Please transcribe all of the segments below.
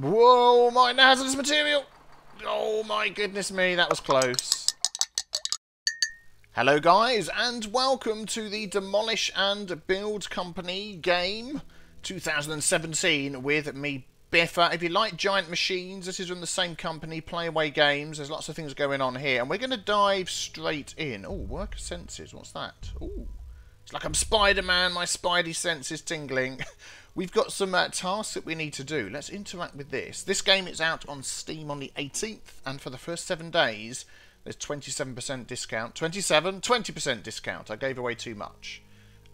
Whoa, my hazardous material. Oh my goodness me, that was close. Hello guys, and welcome to the Demolish and Build Company game 2017 with me, Biffa. If you like giant machines, this is from the same company, PlayWay Games. There's lots of things going on here, and we're going to dive straight in. Oh, worker senses, what's that? Oh, it's like I'm Spider-Man, my spidey sense is tingling. We've got some uh, tasks that we need to do. Let's interact with this. This game is out on Steam on the 18th, and for the first seven days, there's 27% discount. 27? 20% discount. I gave away too much.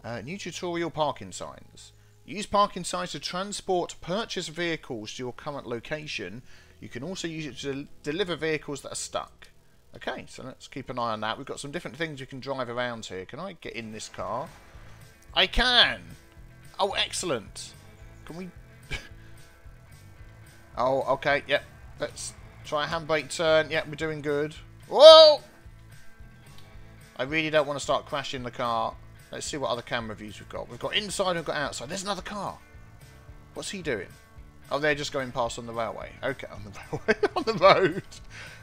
Uh, new tutorial parking signs. Use parking signs to transport purchase vehicles to your current location. You can also use it to deliver vehicles that are stuck. Okay, so let's keep an eye on that. We've got some different things you can drive around here. Can I get in this car? I can! Oh, excellent. Can we... oh, okay, yep. Let's try a handbrake turn. Yep, we're doing good. Whoa! I really don't want to start crashing the car. Let's see what other camera views we've got. We've got inside, we've got outside. There's another car. What's he doing? Oh, they're just going past on the railway. Okay, on the railway. on the road.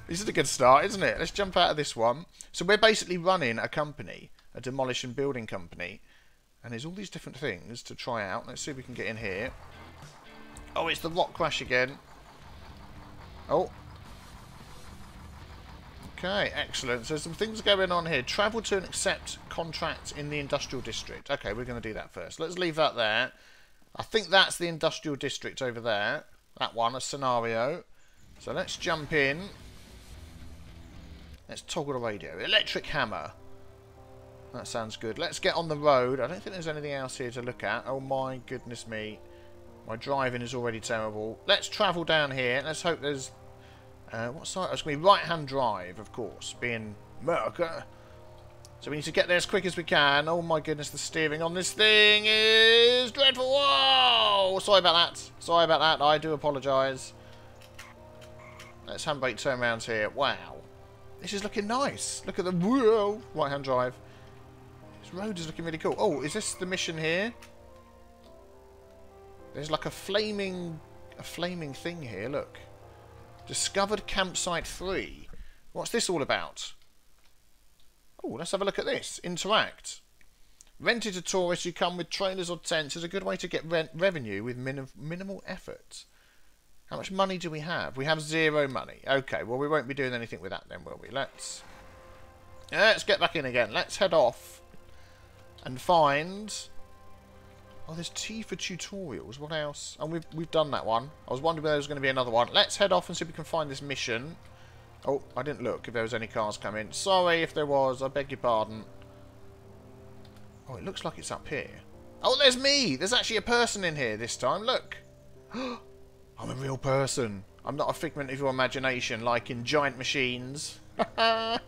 This is a good start, isn't it? Let's jump out of this one. So we're basically running a company, a demolition building company, and there's all these different things to try out. Let's see if we can get in here. Oh, it's the rock crash again. Oh. Okay, excellent. So some things going on here. Travel to and accept contracts in the industrial district. Okay, we're going to do that first. Let's leave that there. I think that's the industrial district over there. That one, a scenario. So let's jump in. Let's toggle the radio. Electric hammer. That sounds good. Let's get on the road. I don't think there's anything else here to look at. Oh my goodness me. My driving is already terrible. Let's travel down here. Let's hope there's... Uh, what side? It's going to be right-hand drive, of course, being America. So we need to get there as quick as we can. Oh my goodness, the steering on this thing is dreadful. Whoa! Sorry about that. Sorry about that. I do apologise. Let's handbrake turn around here. Wow. This is looking nice. Look at the whoa, right-hand drive. This road is looking really cool. Oh, is this the mission here? There's like a flaming, a flaming thing here. Look, discovered campsite three. What's this all about? Oh, let's have a look at this. Interact. Rented to tourists who come with trailers or tents is a good way to get rent revenue with minim minimal effort. How much money do we have? We have zero money. Okay, well we won't be doing anything with that then, will we? Let's let's get back in again. Let's head off and find... Oh, there's T for tutorials. What else? And we've, we've done that one. I was wondering whether there was going to be another one. Let's head off and see if we can find this mission. Oh, I didn't look if there was any cars coming. Sorry if there was. I beg your pardon. Oh, it looks like it's up here. Oh, there's me! There's actually a person in here this time. Look. I'm a real person. I'm not a figment of your imagination like in giant machines.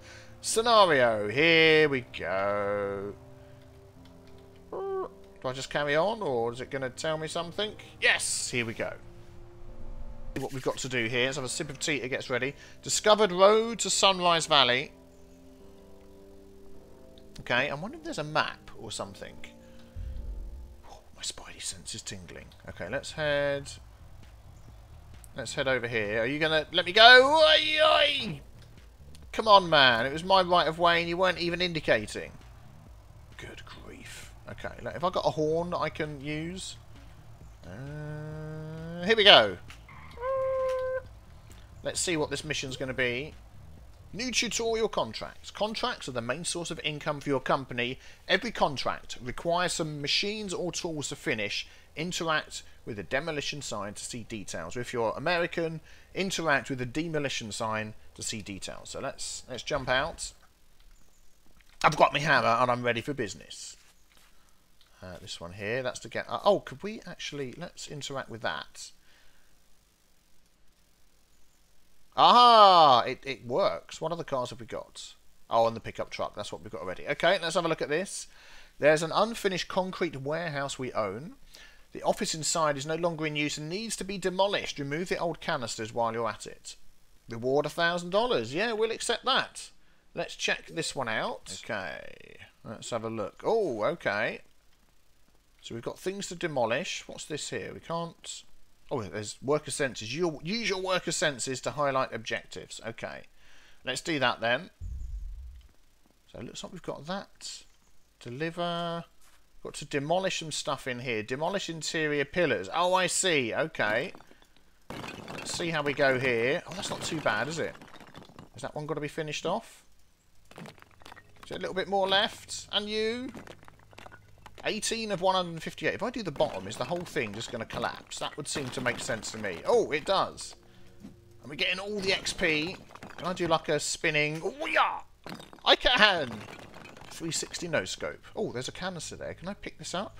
Scenario. Here we go. Do I just carry on, or is it going to tell me something? Yes! Here we go. What we've got to do here is have a sip of tea It gets ready. Discovered road to Sunrise Valley. Okay, I'm wondering if there's a map or something. Oh, my spidey sense is tingling. Okay, let's head... Let's head over here. Are you going to let me go? Oi, oi! Come on, man. It was my right of way and you weren't even indicating. Okay, if I've got a horn that I can use. Uh, here we go. Let's see what this mission's going to be. New tutorial contracts. Contracts are the main source of income for your company. Every contract requires some machines or tools to finish. Interact with the demolition sign to see details. If you're American, interact with the demolition sign to see details. So let's let's jump out. I've got my hammer and I'm ready for business. Uh, this one here, that's to get... Uh, oh, could we actually... Let's interact with that. Aha! It, it works. What other cars have we got? Oh, and the pickup truck. That's what we've got already. Okay, let's have a look at this. There's an unfinished concrete warehouse we own. The office inside is no longer in use and needs to be demolished. Remove the old canisters while you're at it. Reward $1,000. Yeah, we'll accept that. Let's check this one out. Okay, let's have a look. Oh, okay. So we've got things to demolish. What's this here? We can't... Oh, there's worker senses. Use your worker senses to highlight objectives. Okay. Let's do that then. So it looks like we've got that. Deliver. Got to demolish some stuff in here. Demolish interior pillars. Oh, I see. Okay. Let's see how we go here. Oh, that's not too bad, is it? Has that one got to be finished off? Is there a little bit more left? And you? 18 of 158. If I do the bottom, is the whole thing just going to collapse? That would seem to make sense to me. Oh, it does. And we're getting all the XP. Can I do like a spinning? Oh, yeah! I can! 360 no scope. Oh, there's a canister there. Can I pick this up?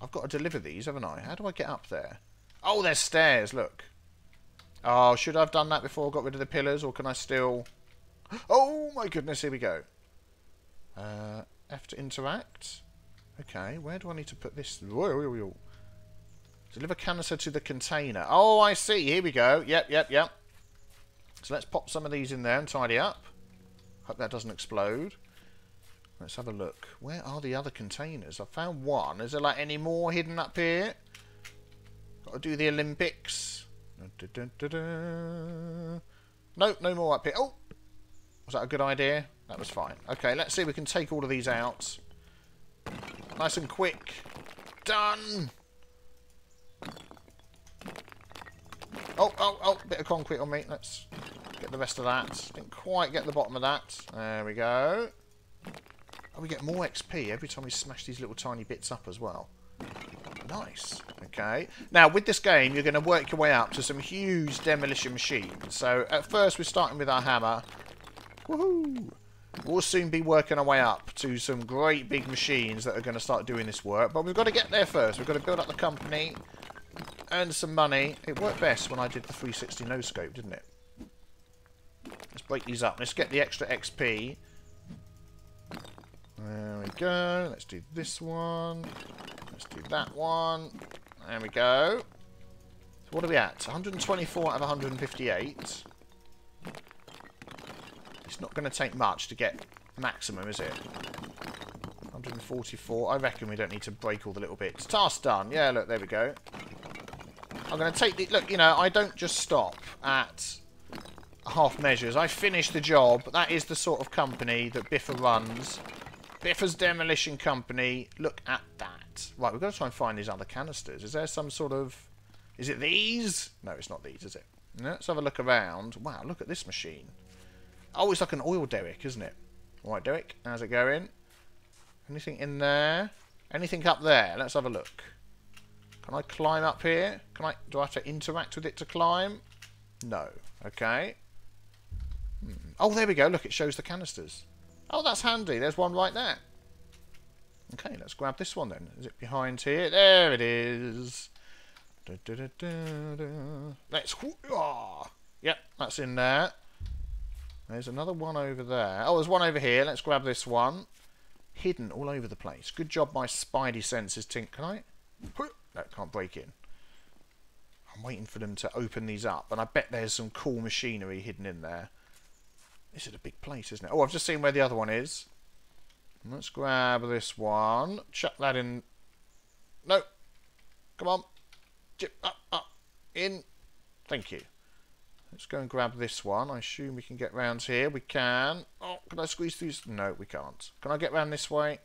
I've got to deliver these, haven't I? How do I get up there? Oh, there's stairs, look. Oh, should I have done that before I got rid of the pillars, or can I still... Oh, my goodness, here we go. Uh, F to interact. Okay, where do I need to put this? Deliver canister to the container. Oh, I see. Here we go. Yep, yep, yep. So let's pop some of these in there and tidy up. Hope that doesn't explode. Let's have a look. Where are the other containers? I found one. Is there like any more hidden up here? Got to do the Olympics. Nope, no more up here. Oh! Was that a good idea? That was fine. Okay, let's see if we can take all of these out. Nice and quick. Done! Oh, oh, oh, bit of concrete on me. Let's get the rest of that. Didn't quite get the bottom of that. There we go. Oh, we get more XP every time we smash these little tiny bits up as well. Nice. Okay. Now, with this game, you're going to work your way up to some huge demolition machines. So, at first, we're starting with our hammer. Woohoo! We'll soon be working our way up to some great big machines that are going to start doing this work. But we've got to get there first. We've got to build up the company, earn some money. It worked best when I did the 360 no-scope, didn't it? Let's break these up. Let's get the extra XP. There we go. Let's do this one. Let's do that one. There we go. So what are we at? 124 out of 158. It's not going to take much to get maximum, is it? 144. I reckon we don't need to break all the little bits. Task done. Yeah, look, there we go. I'm going to take the... Look, you know, I don't just stop at half measures. I finish the job. That is the sort of company that Biffa runs. Biffa's Demolition Company. Look at that. Right, we've got to try and find these other canisters. Is there some sort of... Is it these? No, it's not these, is it? Let's have a look around. Wow, look at this machine. Oh, it's like an oil derrick, isn't it? Alright, Derek, how's it going? Anything in there? Anything up there? Let's have a look. Can I climb up here? Can I? Do I have to interact with it to climb? No. Okay. Hmm. Oh, there we go. Look, it shows the canisters. Oh, that's handy. There's one right there. Okay, let's grab this one then. Is it behind here? There it is. Da, da, da, let's... Yep, that's in there. There's another one over there. Oh, there's one over here. Let's grab this one. Hidden all over the place. Good job my spidey senses tink. Can I? No, can't break in. I'm waiting for them to open these up. And I bet there's some cool machinery hidden in there. This is a big place, isn't it? Oh, I've just seen where the other one is. Let's grab this one. Chuck that in. No. Come on. Up, up. In. Thank you. Let's go and grab this one. I assume we can get round here. We can. Oh, can I squeeze through? No, we can't. Can I get round this way?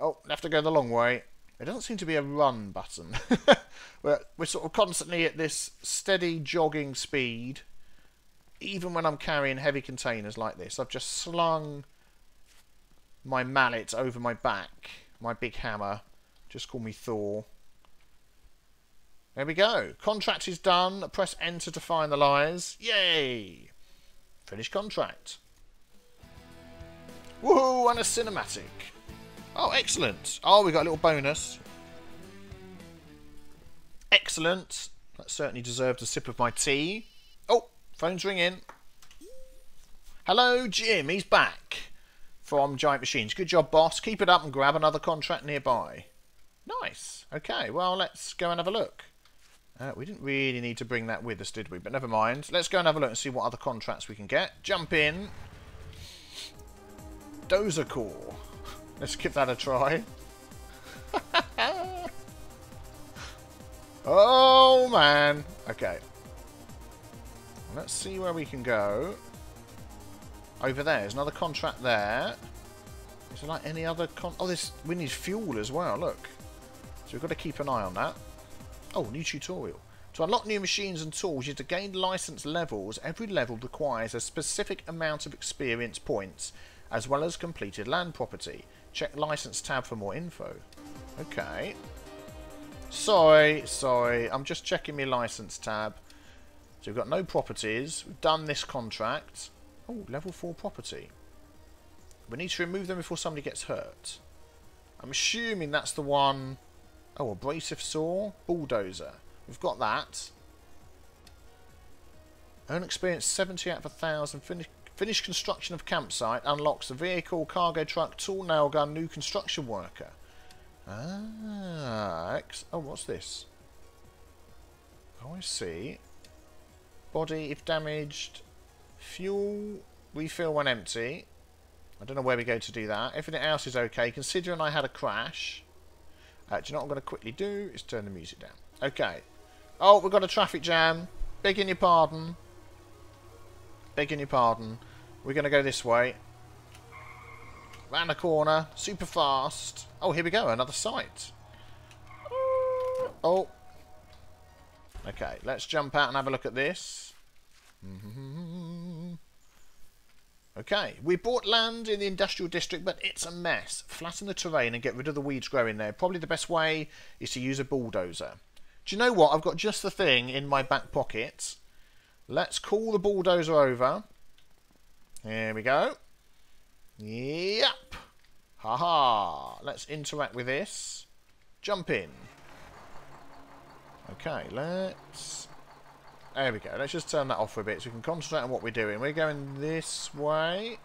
Oh, have to go the long way. There doesn't seem to be a run button. we're, we're sort of constantly at this steady jogging speed. Even when I'm carrying heavy containers like this. I've just slung my mallet over my back. My big hammer. Just call me Thor. There we go. Contract is done. Press enter to find the lies. Yay! Finish contract. Woohoo! And a cinematic. Oh, excellent. Oh, we got a little bonus. Excellent. That certainly deserved a sip of my tea. Oh, phone's ringing. Hello, Jim. He's back from Giant Machines. Good job, boss. Keep it up and grab another contract nearby. Nice. Okay, well, let's go and have a look. Uh, we didn't really need to bring that with us, did we? But never mind. Let's go and have a look and see what other contracts we can get. Jump in. Dozer Core. Let's give that a try. Oh, man. Okay. Let's see where we can go. Over there. There's another contract there. Is there like any other con... Oh, this we need fuel as well, look. So we've got to keep an eye on that. Oh, new tutorial. To unlock new machines and tools, you have to gain license levels. Every level requires a specific amount of experience points, as well as completed land property. Check license tab for more info. Okay. Sorry, sorry. I'm just checking my license tab. So we've got no properties. We've done this contract. Oh, level 4 property. We need to remove them before somebody gets hurt. I'm assuming that's the one... Oh, abrasive saw? Bulldozer. We've got that. Earn experience 70 out of 1,000. Finish, finish construction of campsite. Unlocks a vehicle, cargo truck, tool nail gun, new construction worker. Ah, Oh, what's this? Oh, I see. Body, if damaged. Fuel, refill when empty. I don't know where we go to do that. Everything else is okay. Considering I had a crash. Uh, do you know what I'm going to quickly do? Is turn the music down. Okay. Oh, we've got a traffic jam. Begging your pardon. Begging your pardon. We're going to go this way. Round the corner. Super fast. Oh, here we go. Another site. Oh. Okay, let's jump out and have a look at this. Okay, we bought land in the industrial district, but it's a mess. Flatten the terrain and get rid of the weeds growing there. Probably the best way is to use a bulldozer. Do you know what? I've got just the thing in my back pocket. Let's call the bulldozer over. Here we go. Yep. Haha. -ha. Let's interact with this. Jump in. Okay, let's... There we go. Let's just turn that off for a bit so we can concentrate on what we're doing. We're going this way.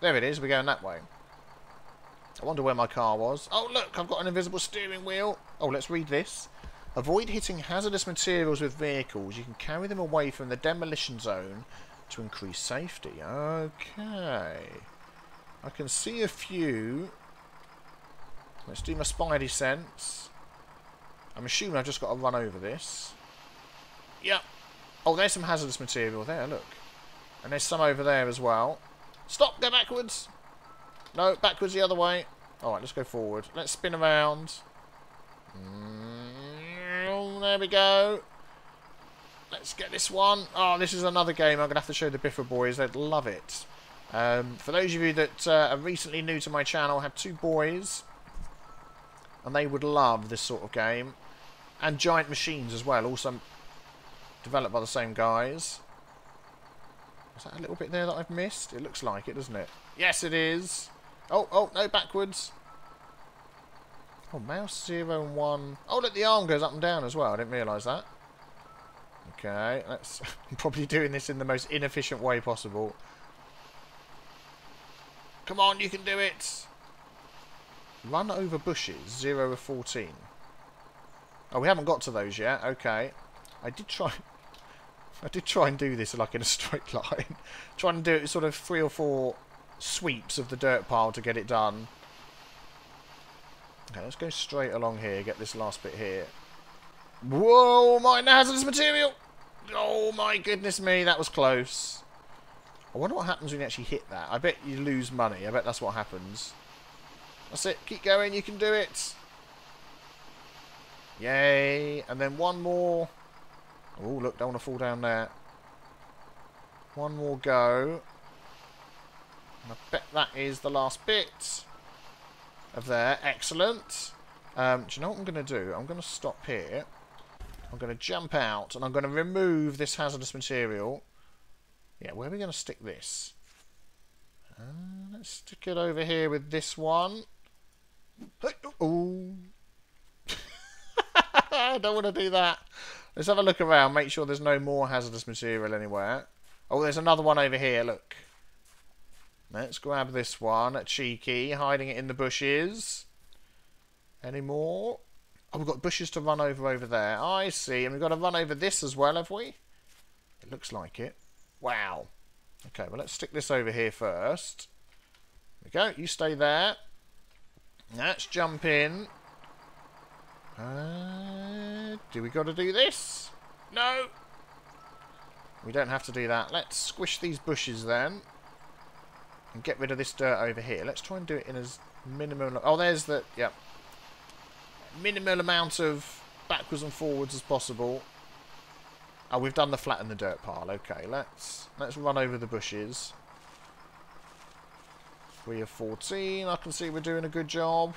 There it is. We're going that way. I wonder where my car was. Oh, look. I've got an invisible steering wheel. Oh, let's read this. Avoid hitting hazardous materials with vehicles. You can carry them away from the demolition zone to increase safety. Okay. I can see a few. Let's do my spidey sense. I'm assuming I've just got to run over this. Yep. Oh, there's some hazardous material there, look. And there's some over there as well. Stop, go backwards. No, backwards the other way. Alright, let's go forward. Let's spin around. Mm, there we go. Let's get this one. Oh, this is another game I'm going to have to show the Biffa boys. They'd love it. Um, for those of you that uh, are recently new to my channel, I have two boys. And they would love this sort of game. And Giant Machines as well. Also developed by the same guys. Is that a little bit there that I've missed? It looks like it, doesn't it? Yes, it is. Oh, oh, no, backwards. Oh, mouse 0 and 1. Oh, look, the arm goes up and down as well. I didn't realise that. Okay. I'm probably doing this in the most inefficient way possible. Come on, you can do it! Run over bushes, 0 of 14. Oh, we haven't got to those yet. Okay. I did try... I did try and do this like in a straight line. Trying to do it sort of three or four sweeps of the dirt pile to get it done. Okay, let's go straight along here, get this last bit here. Whoa, mine hazardous material! Oh my goodness me, that was close. I wonder what happens when you actually hit that. I bet you lose money. I bet that's what happens. That's it. Keep going. You can do it. Yay. And then one more. Oh, look. Don't want to fall down there. One more go. And I bet that is the last bit of there. Excellent. Um, do you know what I'm going to do? I'm going to stop here. I'm going to jump out and I'm going to remove this hazardous material. Yeah, where are we going to stick this? Uh, let's stick it over here with this one. Oh. I don't want to do that. Let's have a look around, make sure there's no more hazardous material anywhere. Oh, there's another one over here, look. Let's grab this one, cheeky, hiding it in the bushes. Any more? Oh, we've got bushes to run over over there. I see. And we've got to run over this as well, have we? It looks like it. Wow. Okay, well, let's stick this over here first. There we go. You stay there. Let's jump in. Uh, do we got to do this? No! We don't have to do that. Let's squish these bushes then. And get rid of this dirt over here. Let's try and do it in as minimal... Oh, there's the... Yep. Minimal amount of backwards and forwards as possible. Oh, we've done the flat flatten the dirt pile. Okay, let's let's run over the bushes. We have 14. I can see we're doing a good job.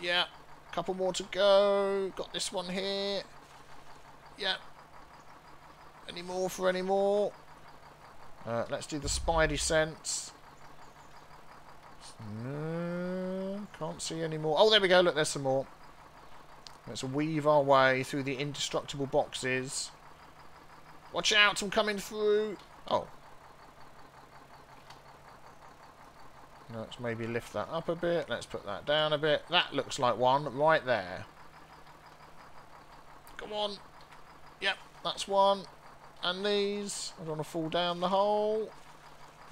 Yeah. Couple more to go. Got this one here. Yeah. Any more for any more? Uh, let's do the spidey sense. No, can't see any more. Oh, there we go. Look, there's some more. Let's weave our way through the indestructible boxes. Watch out, I'm coming through. Oh. Let's maybe lift that up a bit. Let's put that down a bit. That looks like one right there. Come on. Yep, that's one. And these. I don't want to fall down the hole.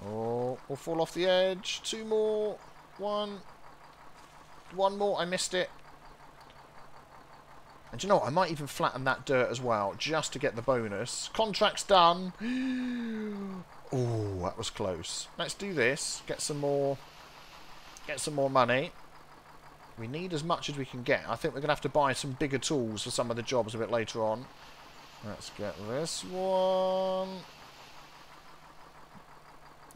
Oh, or fall off the edge. Two more. One. One more. I missed it. And you know what? I might even flatten that dirt as well, just to get the bonus. Contract's done. oh, that was close. Let's do this. Get some more. Get some more money. We need as much as we can get. I think we're going to have to buy some bigger tools for some of the jobs a bit later on. Let's get this one.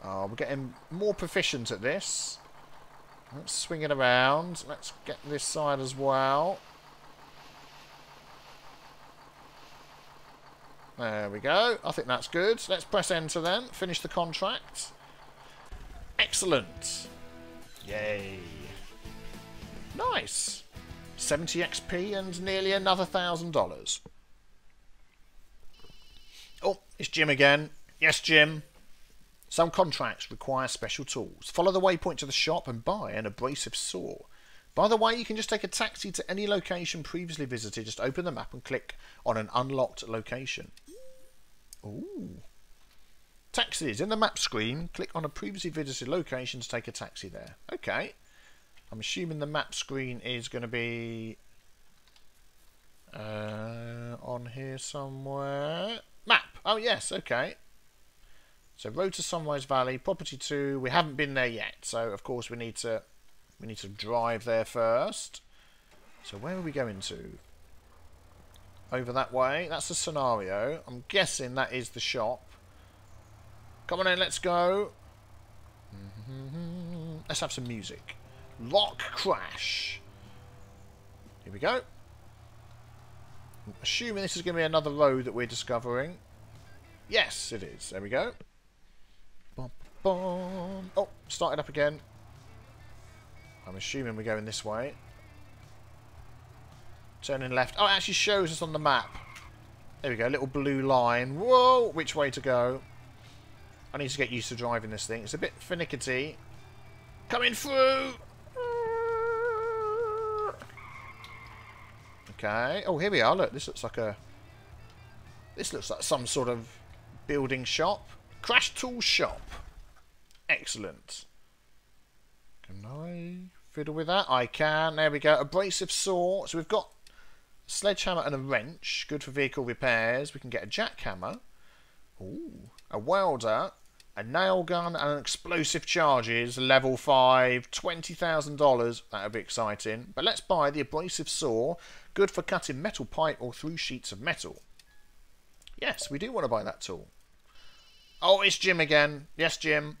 Oh, we're getting more proficient at this. Let's swing it around. Let's get this side as well. There we go. I think that's good. Let's press enter then. Finish the contract. Excellent. Yay. Nice. 70 XP and nearly another $1,000. Oh, it's Jim again. Yes, Jim. Some contracts require special tools. Follow the waypoint to the shop and buy an abrasive saw. By the way, you can just take a taxi to any location previously visited. Just open the map and click on an unlocked location. Ooh. Taxis. In the map screen, click on a previously visited location to take a taxi there. Okay. I'm assuming the map screen is going to be uh, on here somewhere. Map. Oh, yes. Okay. So, road to Sunrise Valley, property 2. We haven't been there yet, so of course we need to we need to drive there first. So, where are we going to? over that way. That's the scenario. I'm guessing that is the shop. Come on in, let's go. Mm-hmm. Let's have some music. Lock Crash. Here we go. I'm assuming this is going to be another road that we're discovering. Yes, it is. There we go. Oh, started up again. I'm assuming we're going this way. Turning left. Oh, it actually shows us on the map. There we go, little blue line. Whoa, which way to go? I need to get used to driving this thing. It's a bit finickety. Coming through! Okay. Oh, here we are. Look, this looks like a... This looks like some sort of building shop. Crash tool shop. Excellent. Can I fiddle with that? I can. There we go. Abrasive saw. So we've got sledgehammer and a wrench, good for vehicle repairs. We can get a jackhammer. Ooh, a welder, a nail gun, and an explosive charges, level 5, $20,000. That would be exciting. But let's buy the abrasive saw, good for cutting metal pipe or through sheets of metal. Yes, we do want to buy that tool. Oh, it's Jim again. Yes, Jim.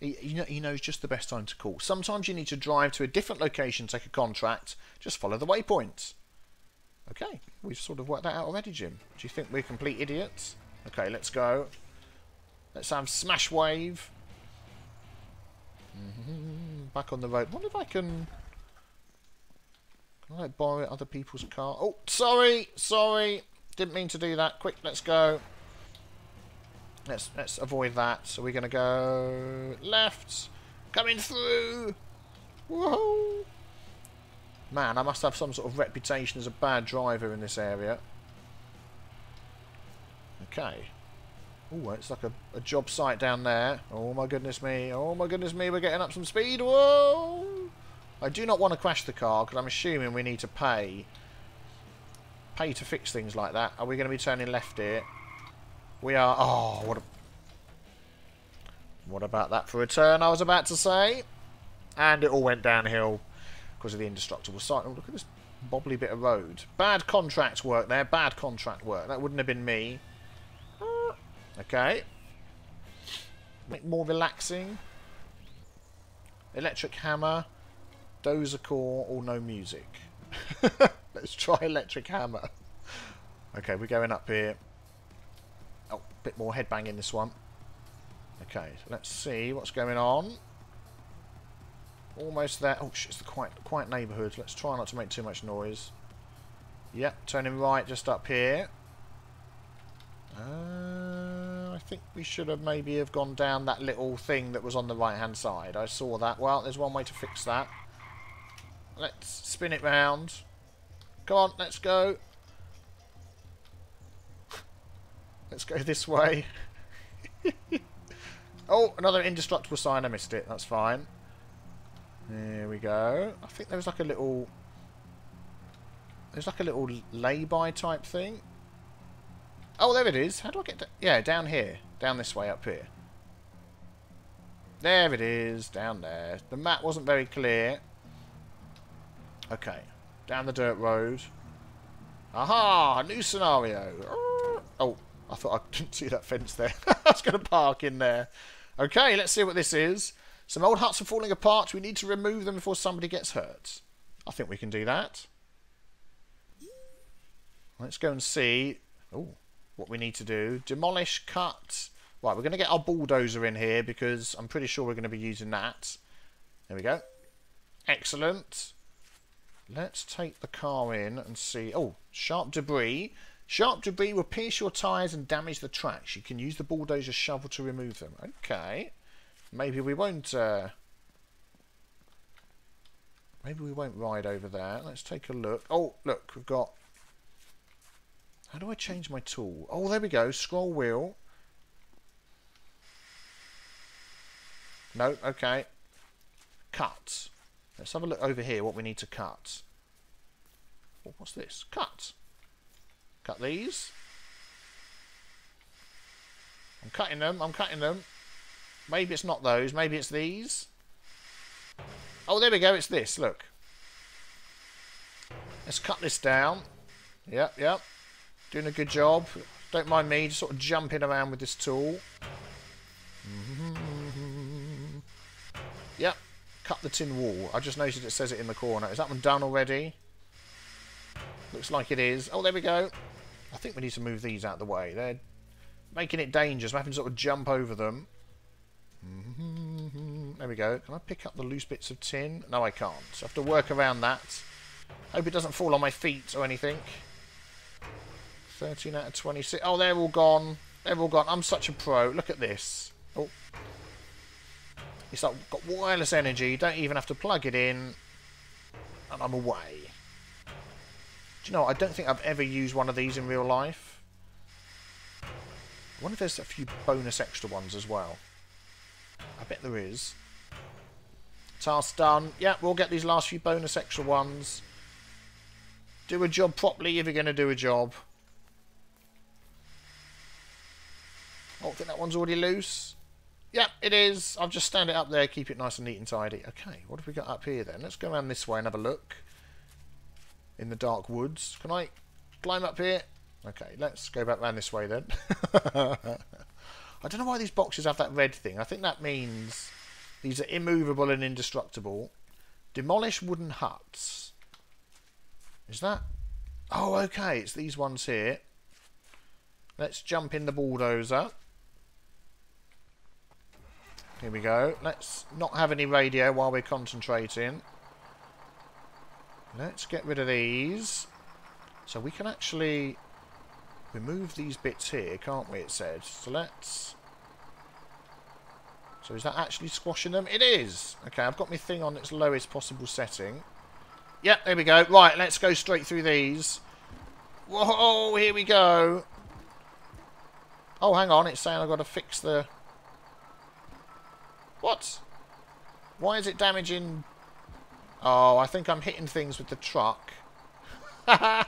He, he knows just the best time to call. Sometimes you need to drive to a different location, to take a contract. Just follow the waypoints. Okay, we've sort of worked that out already, Jim. Do you think we're complete idiots? Okay, let's go. Let's have Smash Wave. Mm -hmm. Back on the road. wonder if I can... Can I borrow other people's car? Oh, sorry! Sorry! Didn't mean to do that. Quick, let's go. Let's let's avoid that. So we're going to go left. Coming through! Whoa! Man, I must have some sort of reputation as a bad driver in this area. Okay. Oh, it's like a, a job site down there. Oh my goodness me. Oh my goodness me, we're getting up some speed. Whoa! I do not want to crash the car because I'm assuming we need to pay Pay to fix things like that. Are we going to be turning left here? We are. Oh, what a... What about that for a turn, I was about to say? And it all went downhill because of the indestructible site. Oh, look at this bobbly bit of road. Bad contract work there. Bad contract work. That wouldn't have been me. Okay. Make more relaxing. Electric hammer. Dozer core or no music. Let's try electric hammer. Okay, we're going up here. Oh, a bit more headbang in this one. Okay, so let's see what's going on. Almost there. Oh, shit, it's the quiet, quiet neighbourhood. Let's try not to make too much noise. Yep, turning right just up here. Uh, think we should have maybe have gone down that little thing that was on the right hand side. I saw that. Well, there's one way to fix that. Let's spin it round. Come on, let's go. Let's go this way. oh, another indestructible sign. I missed it. That's fine. There we go. I think there was like a little... There's like a little lay-by type thing. Oh, there it is. How do I get... Yeah, down here. Down this way, up here. There it is. Down there. The map wasn't very clear. Okay. Down the dirt road. Aha! New scenario. Oh, I thought I didn't see that fence there. I was going to park in there. Okay, let's see what this is. Some old huts are falling apart. We need to remove them before somebody gets hurt. I think we can do that. Let's go and see oh, what we need to do. Demolish, cut. Right, we're going to get our bulldozer in here because I'm pretty sure we're going to be using that. There we go. Excellent. Let's take the car in and see. Oh, sharp debris. Sharp debris will pierce your tyres and damage the tracks. You can use the bulldozer shovel to remove them. Okay. Maybe we won't... Uh, maybe we won't ride over there. Let's take a look. Oh, look, we've got... How do I change my tool? Oh, there we go. Scroll wheel. No, okay. Cut. Let's have a look over here what we need to cut. Oh, what's this? Cut. Cut these. I'm cutting them. I'm cutting them. Maybe it's not those. Maybe it's these. Oh, there we go. It's this. Look. Let's cut this down. Yep, yep. Doing a good job. Don't mind me just sort of jumping around with this tool. Mm-hmm. Yep. Cut the tin wall. I just noticed it says it in the corner. Is that one done already? Looks like it is. Oh, there we go. I think we need to move these out of the way. They're making it dangerous. I'm having to sort of jump over them. Mm-hmm. There we go. Can I pick up the loose bits of tin? No, I can't. So I have to work around that. Hope it doesn't fall on my feet or anything. 13 out of 26. Oh, they're all gone. They're all gone. I'm such a pro. Look at this. Oh. It's like got wireless energy. You don't even have to plug it in. And I'm away. Do you know, I don't think I've ever used one of these in real life. I wonder if there's a few bonus extra ones as well. I bet there is. Task done. Yeah, we'll get these last few bonus extra ones. Do a job properly if you're going to do a job. Oh, I think that one's already loose. Yep, it is. I'll just stand it up there, keep it nice and neat and tidy. Okay, what have we got up here then? Let's go around this way and have a look. In the dark woods. Can I climb up here? Okay, let's go back around this way then. I don't know why these boxes have that red thing. I think that means these are immovable and indestructible. Demolish wooden huts. Is that... Oh, okay. It's these ones here. Let's jump in the bulldozer. Here we go. Let's not have any radio while we're concentrating. Let's get rid of these. So we can actually remove these bits here, can't we, it said. So let's... So is that actually squashing them? It is! Okay, I've got my thing on its lowest possible setting. Yep, there we go. Right, let's go straight through these. Whoa, here we go. Oh, hang on, it's saying I've got to fix the... What? Why is it damaging... Oh, I think I'm hitting things with the truck.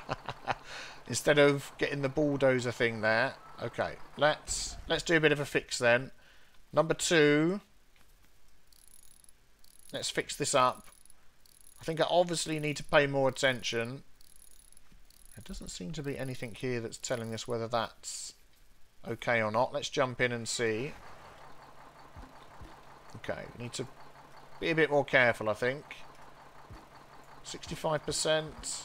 instead of getting the bulldozer thing there. Okay, let's let's do a bit of a fix then. Number two. Let's fix this up. I think I obviously need to pay more attention. There doesn't seem to be anything here that's telling us whether that's okay or not. Let's jump in and see. Okay, need to be a bit more careful, I think. 65%.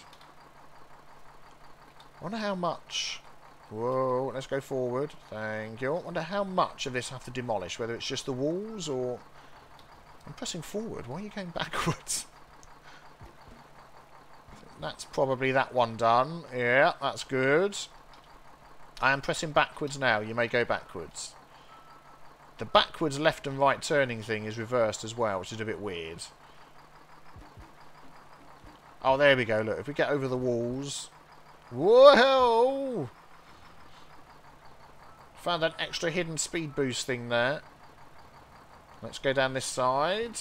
wonder how much... Whoa, let's go forward. Thank you. wonder how much of this I have to demolish, whether it's just the walls or... I'm pressing forward. Why are you going backwards? That's probably that one done. Yeah, that's good. I am pressing backwards now. You may go backwards. The backwards left and right turning thing is reversed as well, which is a bit weird. Oh, there we go. Look, if we get over the walls... Whoa! Found that extra hidden speed boost thing there. Let's go down this side.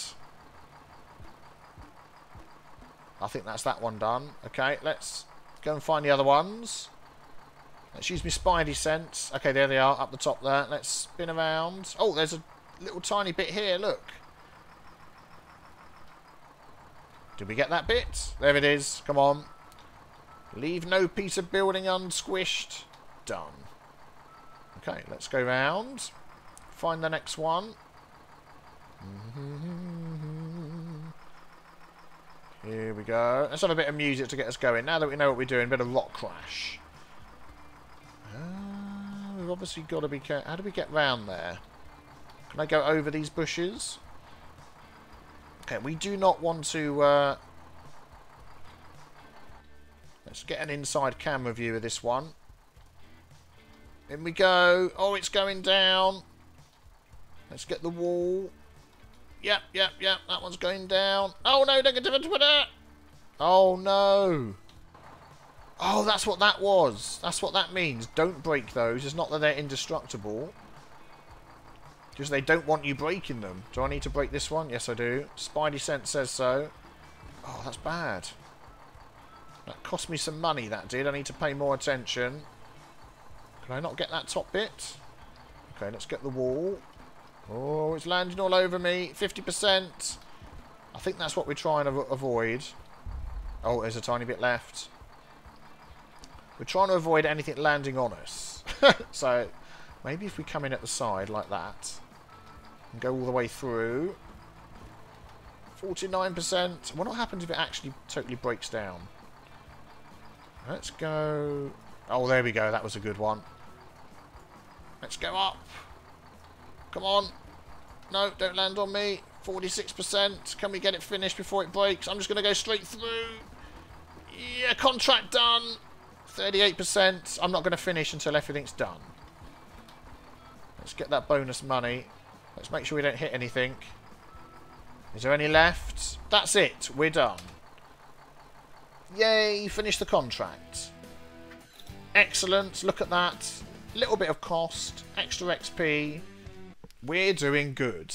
I think that's that one done. Okay, let's go and find the other ones. Let's use my spidey sense. Okay, there they are, up the top there. Let's spin around. Oh, there's a little tiny bit here, look. Did we get that bit? There it is. Come on. Leave no piece of building unsquished. Done. Okay, let's go round. Find the next one. Here we go. Let's have a bit of music to get us going. Now that we know what we're doing, a bit of rock crash. We've obviously got to be careful. How do we get round there? Can I go over these bushes? Okay, we do not want to... Uh... Let's get an inside camera view of this one. In we go. Oh, it's going down. Let's get the wall. Yep, yep, yep. That one's going down. Oh, no, negative Twitter. Oh, no. Oh, that's what that was. That's what that means. Don't break those. It's not that they're indestructible. Just they don't want you breaking them. Do I need to break this one? Yes, I do. Spidey Sense says so. Oh, that's bad. That cost me some money, that did. I need to pay more attention. Can I not get that top bit? Okay, let's get the wall. Oh, it's landing all over me. 50%. I think that's what we're trying to avoid. Oh, there's a tiny bit left. We're trying to avoid anything landing on us. so, maybe if we come in at the side like that and go all the way through. 49%. What happens if it actually totally breaks down? Let's go... Oh, there we go. That was a good one. Let's go up. Come on. No, don't land on me. 46%. Can we get it finished before it breaks? I'm just going to go straight through. Yeah, contract done. 38%. I'm not going to finish until everything's done. Let's get that bonus money. Let's make sure we don't hit anything. Is there any left? That's it. We're done. Yay, finish the contract. Excellent. Look at that. Little bit of cost. Extra XP. We're doing good.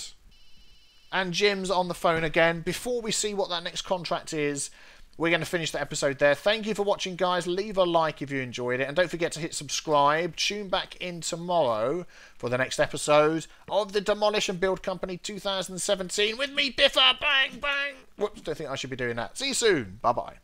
And Jim's on the phone again. Before we see what that next contract is, we're going to finish the episode there. Thank you for watching, guys. Leave a like if you enjoyed it. And don't forget to hit subscribe. Tune back in tomorrow for the next episode of the Demolish and Build Company 2017 with me, Biffa. Bang, bang. Whoops, don't think I should be doing that. See you soon. Bye-bye.